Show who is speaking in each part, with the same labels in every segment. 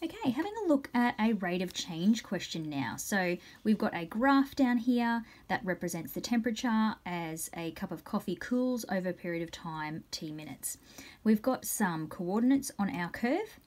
Speaker 1: Okay, having a look at a rate of change question now. So we've got a graph down here that represents the temperature as a cup of coffee cools over a period of time, t minutes. We've got some coordinates on our curve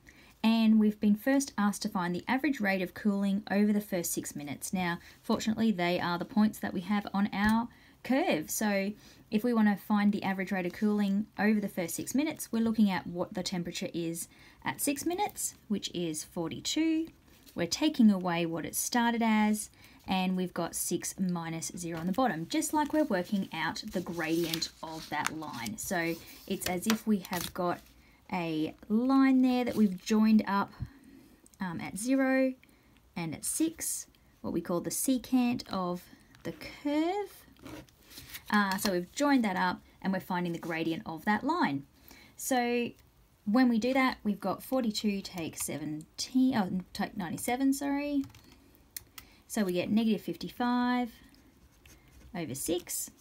Speaker 1: and we've been first asked to find the average rate of cooling over the first six minutes. Now, fortunately, they are the points that we have on our curve. So if we want to find the average rate of cooling over the first six minutes, we're looking at what the temperature is at six minutes, which is 42. We're taking away what it started as, and we've got 6 minus 0 on the bottom, just like we're working out the gradient of that line. So it's as if we have got a line there that we've joined up um, at 0 and at 6, what we call the secant of the curve. Uh, so we've joined that up and we're finding the gradient of that line. So when we do that, we've got 42 take 17, oh, take 97, sorry. So we get negative 55 over 6.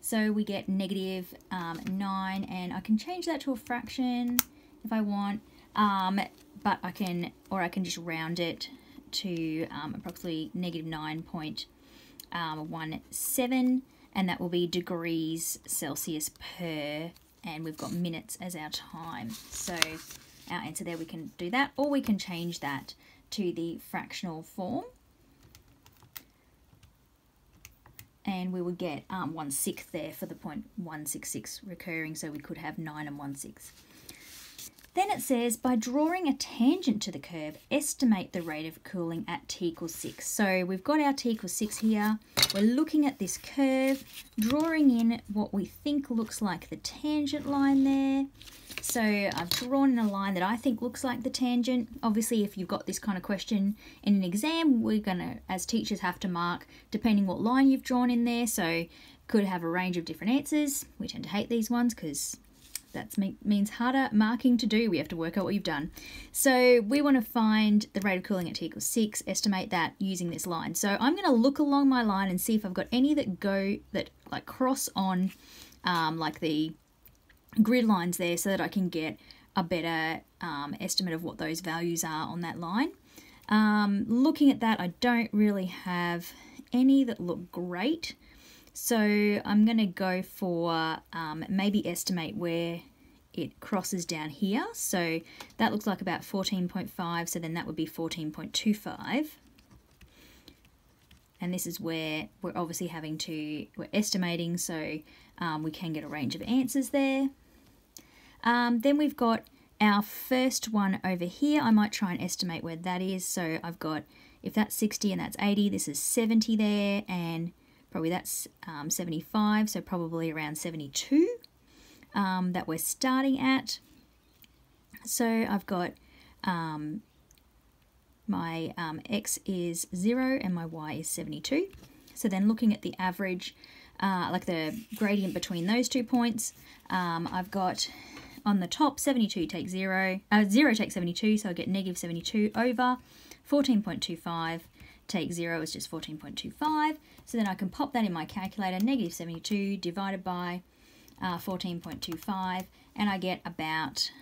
Speaker 1: So we get negative, um, 9, and I can change that to a fraction if I want, um, but I can, or I can just round it to um, approximately negative 9.17 um, 1, 7, and that will be degrees Celsius per and we've got minutes as our time. So our answer there, we can do that, or we can change that to the fractional form. And we would get um, 1 sixth there for the point 166 recurring, so we could have 9 and 1 sixth. Then it says, by drawing a tangent to the curve, estimate the rate of cooling at t equals 6. So we've got our t equals 6 here. We're looking at this curve, drawing in what we think looks like the tangent line there. So I've drawn in a line that I think looks like the tangent. Obviously, if you've got this kind of question in an exam, we're going to, as teachers, have to mark depending what line you've drawn in there. So could have a range of different answers. We tend to hate these ones because that means harder marking to do. We have to work out what you've done. So we want to find the rate of cooling at t equals 6, estimate that using this line. So I'm going to look along my line and see if I've got any that go, that like cross on um, like the grid lines there so that I can get a better um, estimate of what those values are on that line. Um, looking at that, I don't really have any that look great. So I'm going to go for um, maybe estimate where it crosses down here. So that looks like about 14.5, so then that would be 14.25. And this is where we're obviously having to, we're estimating, so um, we can get a range of answers there. Um, then we've got our first one over here. I might try and estimate where that is. So I've got, if that's 60 and that's 80, this is 70 there, and probably that's um, 75, so probably around 72 um, that we're starting at. So I've got um, my um, x is 0 and my y is 72. So then looking at the average, uh, like the gradient between those two points, um, I've got on the top 72 take 0, uh, 0 take 72, so I get negative 72 over 14.25 take 0 is just 14.25. So then I can pop that in my calculator, negative 72 divided by uh, 14.25, and I get about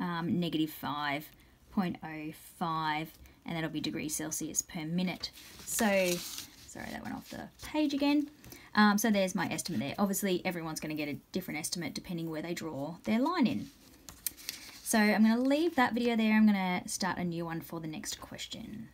Speaker 1: um, negative 5.05, and that'll be degrees Celsius per minute. So, sorry, that went off the page again. Um, so there's my estimate there. Obviously, everyone's going to get a different estimate depending where they draw their line in. So I'm going to leave that video there. I'm going to start a new one for the next question.